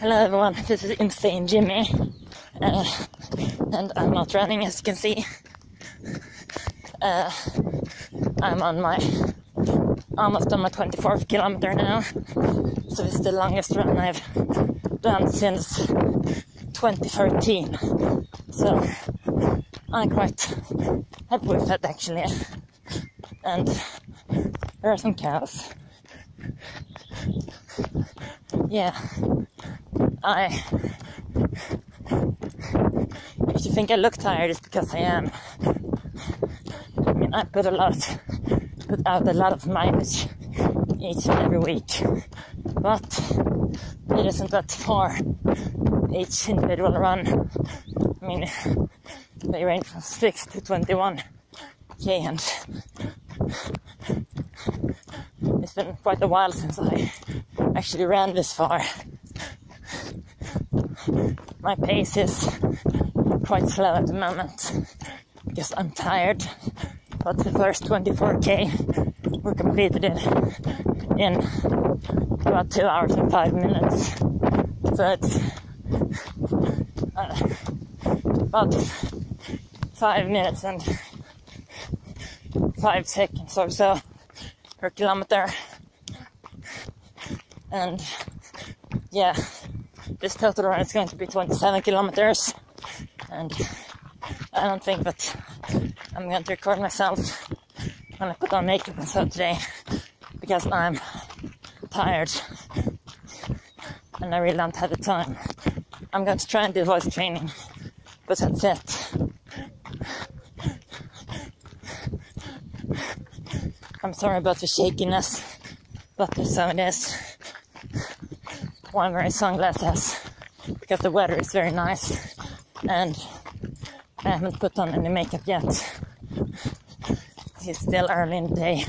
Hello everyone, this is Insane Jimmy, uh, and I'm not running as you can see. Uh, I'm on my almost on my 24th kilometer now, so it's the longest run I've done since 2013. So I'm quite happy with that actually, and there are some cows. Yeah. I. If you think I look tired, it's because I am. I mean, I put a lot, put out a lot of mileage each and every week, but it isn't that far each individual run. I mean, they range from 6 to 21 k, and it's been quite a while since I actually ran this far my pace is quite slow at the moment because I'm tired. But the first 24k we completed in, in about two hours and five minutes. So it's uh, about five minutes and five seconds or so per kilometer. And yeah, this total run is going to be 27 kilometers, and I don't think that I'm going to record myself when I put on makeup and so today because I'm tired and I really don't have the time. I'm going to try and do voice training, but that's it. I'm sorry about the shakiness, but so it is I'm wearing sunglasses because the weather is very nice and I haven't put on any makeup yet. It's still early in the day.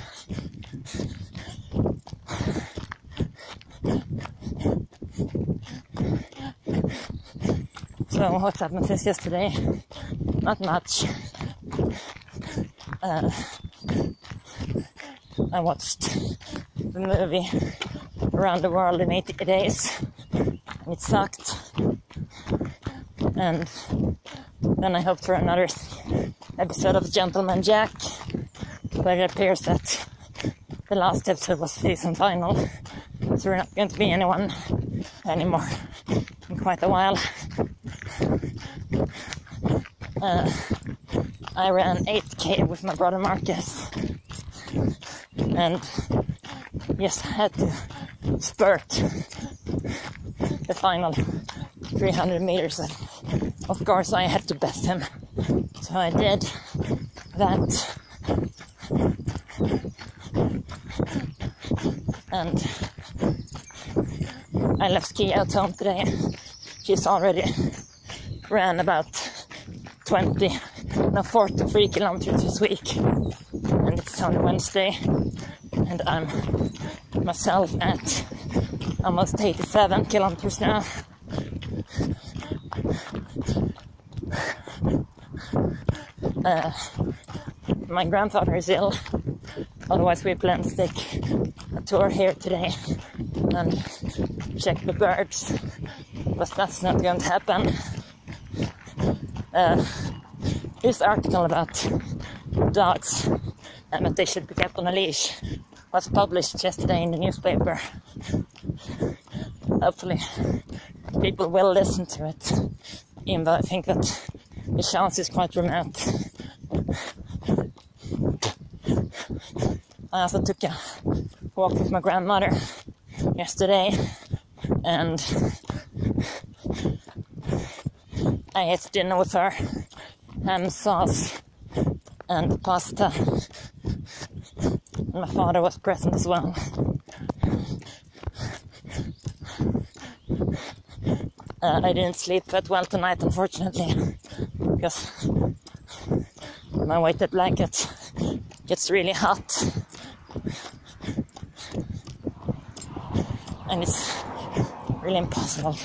So what's happened since yesterday? Not much. Uh, I watched the movie around the world in 80 days. It sucked. And then I hope for another episode of Gentleman Jack. But it appears that the last episode was season final. So we're not going to be anyone anymore in quite a while. Uh, I ran 8k with my brother Marcus. And yes, I had to spurt the final 300 meters. And of course, I had to best him, so I did that. And I left Kia at home today. She's already ran about 20, no 43 kilometers this week, and it's only Wednesday, and I'm myself at almost 87 kilometers now. Uh, my grandfather is ill, otherwise, we plan to take a tour here today and check the birds, but that's not going to happen. Uh, this article about dogs and that they should be kept on a leash was published yesterday in the newspaper. Hopefully, people will listen to it, even though I think that the chance is quite remote. I also took a walk with my grandmother yesterday, and I ate dinner with her, ham sauce and pasta my father was present as well. Uh, I didn't sleep that well tonight, unfortunately, because my weighted blanket gets really hot. And it's really impossible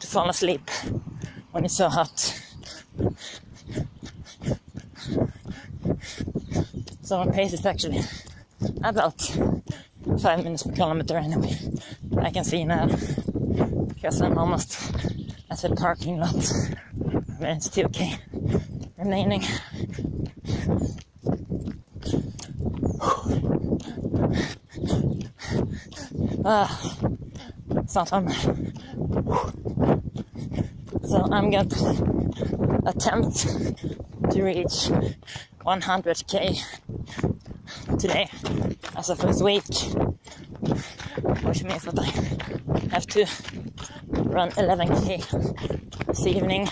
to fall asleep when it's so hot. So my pace is actually about five minutes per kilometer anyway. I can see now. because I'm almost at the parking lot. It's 2k remaining. Ah, it's not fun. So I'm going to attempt to reach 100k today as of first week, which means that I have to run 11k this evening.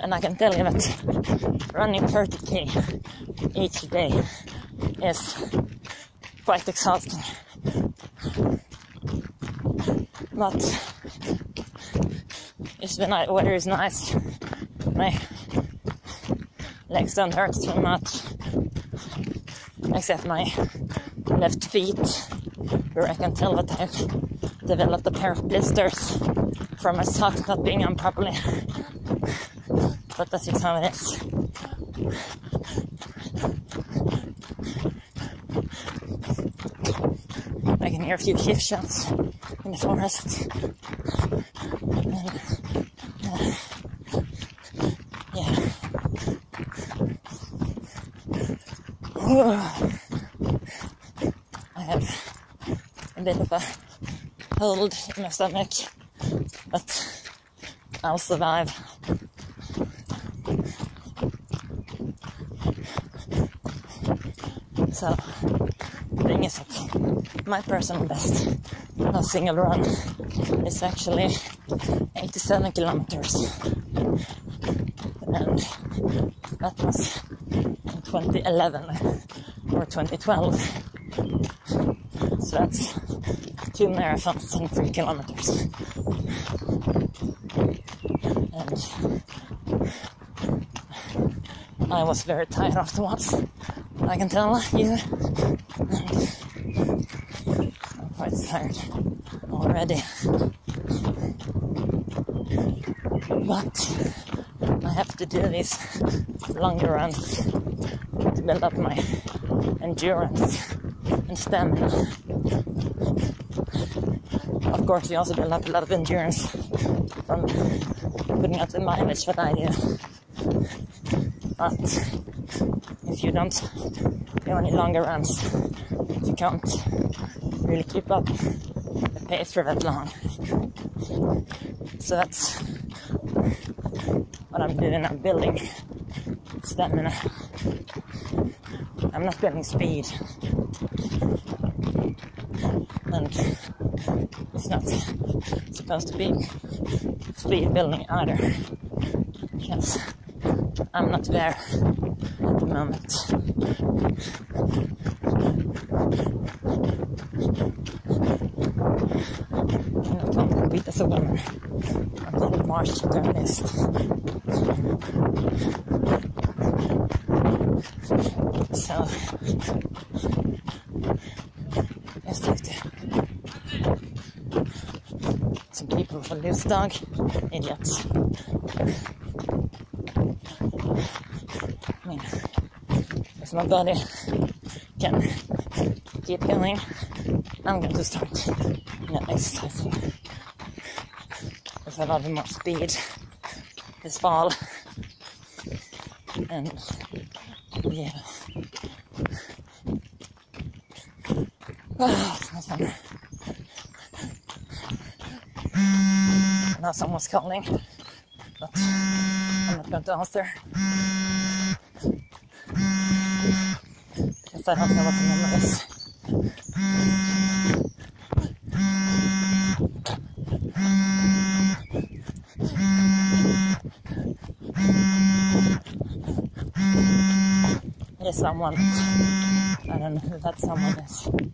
And I can tell you that running 30k each day is quite exhausting. But it's when the uh, weather is nice, my legs don't hurt too much, except my left feet, where I can tell that I've developed a pair of blisters from my socks not being on properly. But that's just how it is. I can hear a few hip shots in the forest. I have a bit of a hold in my stomach, but I'll survive. So, thing is that my personal best no single run is actually 87 kilometers. And that was in 2011 or 2012. So that's two marathons and three kilometers. And I was very tired afterwards. I can tell you. I'm quite tired already. But I have to do these longer runs to build up my endurance and stamina. Of course, you also build up a lot of endurance from putting out the mileage that I do. But if you don't do any longer runs, you can't really keep up the pace for that long. So that's what I'm doing. I'm building stamina. I'm not building speed. And it's not supposed to be speed building either. Because I'm not there at the moment. And I can't compete as a woman until March 30th. So, just talk to some people for dog, idiots. I mean, if my body can keep going, I'm going to start. You know, exercising with a lot more speed this fall. And yeah. Oh, it's not fun. Now someone's calling, but I'm not going to answer. Because I don't know what the number is. There's someone. I don't know who that someone is.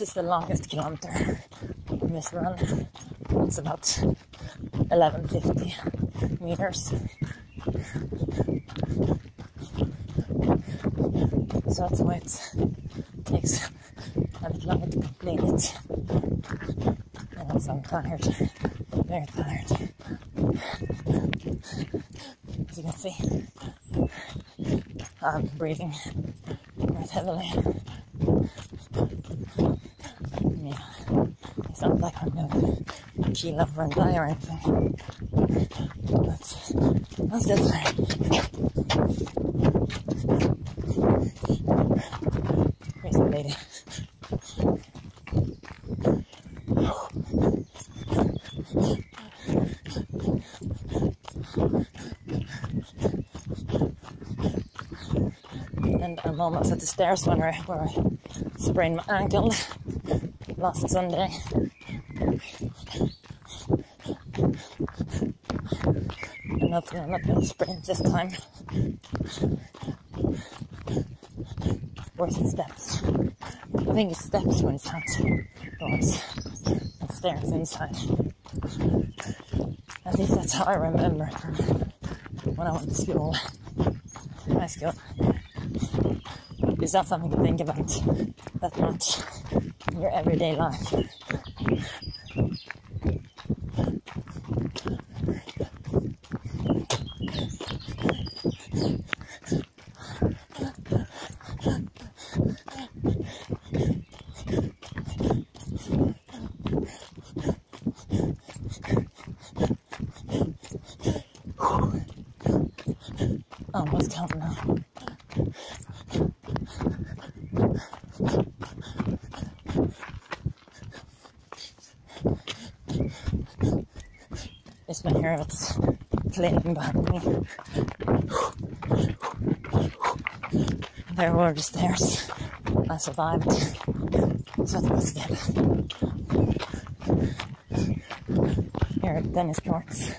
This is the longest kilometer in this run. It's about 1150 meters. So that's why it takes a bit longer to complete it. And also I'm tired, very tired. As you can see, I'm breathing quite heavily. Yeah, not like I'm gonna keel over and die or anything. I'm still tired. Crazy lady. And I'm almost at the stairs when I, where I sprained my ankle last Sunday. I'm not going to sprain this time. Where's the steps? I think it's steps when it's hot doors and stairs inside. At least that's how I remember when I went to school, high school. It's not something to think about that much in your everyday life. Almost count now. It's my hair that's flailing behind me. There were the stairs. I survived. So that was good. Here at tennis courts.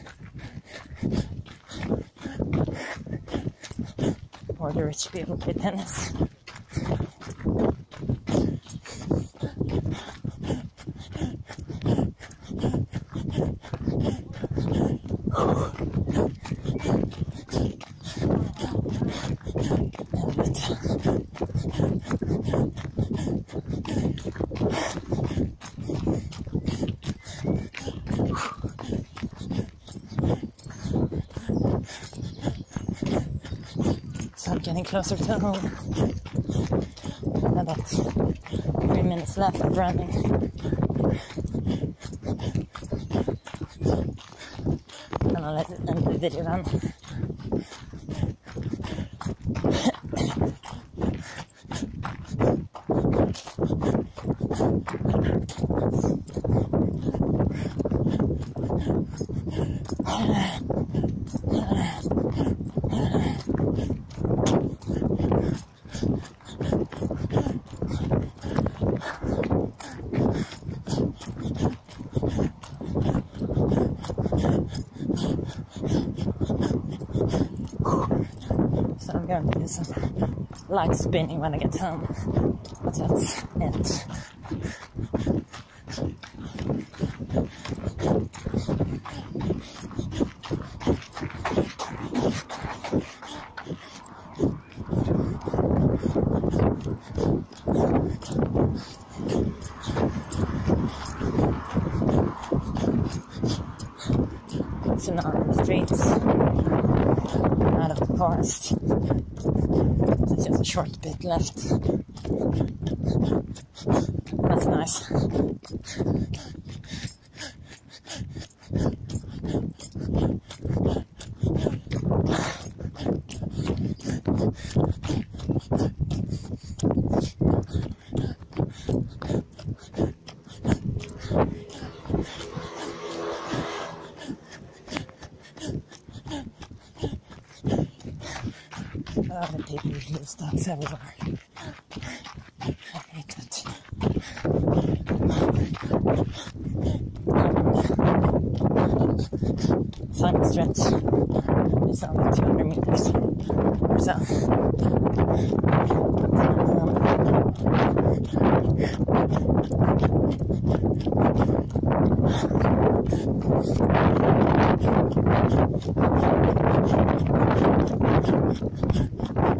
Where the rich people play tennis. Getting closer to home. About three minutes left of running. And I'll let it end the video then. So I'm going to do some light spinning when I get home. But that's it. So now on the streets, out of the forest. There's just a short bit left. That's nice. Oh, the people with it. Final stretch is only 200 meters or so.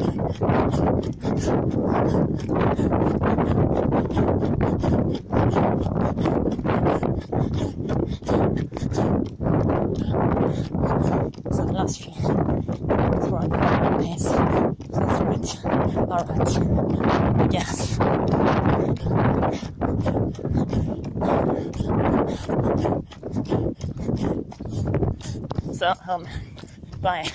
So the last few five pace. So that's right. All Yes. So, um, bye.